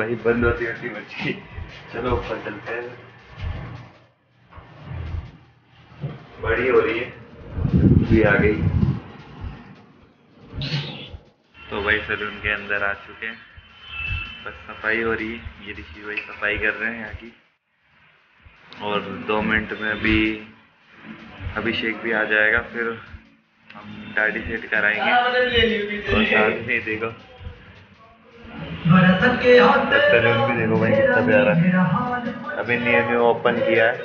भाई बंद होती होती बची चलो ऊपर चलते हैं। बड़ी हो रही है। भी आ गई। तो भाई सलून के अंदर आ चुके हैं। बस सफ़ाई हो रही है। ये ऋषि भाई सफ़ाई कर रहे हैं यहाँ की। और दो मिनट में अभी अभिषेक भी आ जाएगा फिर हम दाढ़ी सेट कराएँगे। और साथ में देखो। सैलून भी देखो भाई कितना प्यारा है। अभी न्यू न्यू ओपन किया है।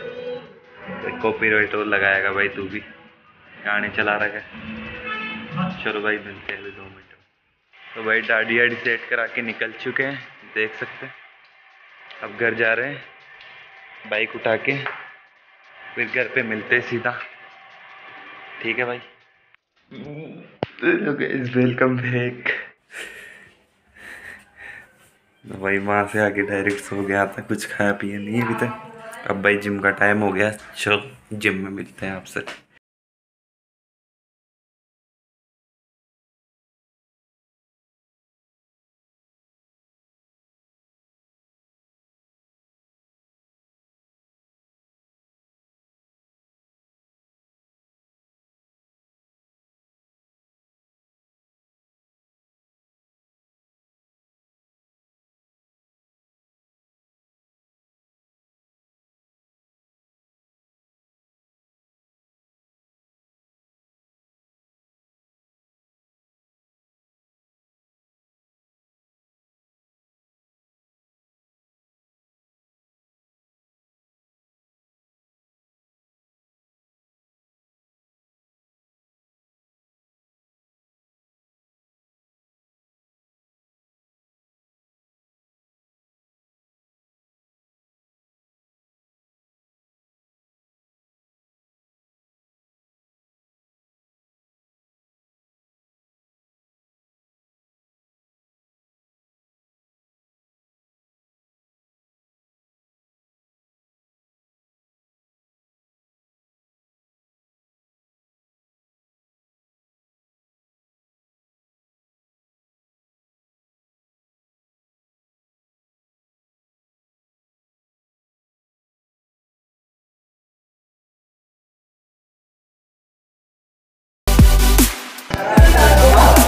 तो कॉपी राइट और लगाएगा भाई तू भी। गाने चला रखा है। चलो भाई मिलते हैं अभी दो मिनट तो भाई दाढ़ी आड़ी सेट करा के निकल चुके हैं। देख सकते हैं। अब घर जा रहे हैं। बाइक उठा के। फिर घर पे मिलते हैं सीधा। ठीक है भाई। वेलकम बैक भाई वहाँ से आके डायरेक्ट सो गया था, कुछ खाया पिया नहीं अभी तक। अब भाई जिम का टाइम हो गया। चलो जिम में मिलते हैं आपसे।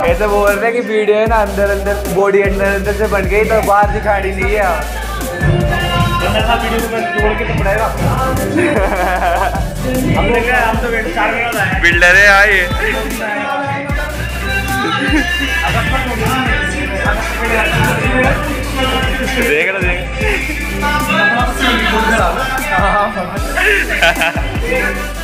ऐसे बोल रहे हैं कि वीडियो है ना अंदर अंदर बॉडी अंदर अंदर से बन गई तो बाहर दिखाड़ी नहीं है। बिल्डर है आए। देख रहा देख।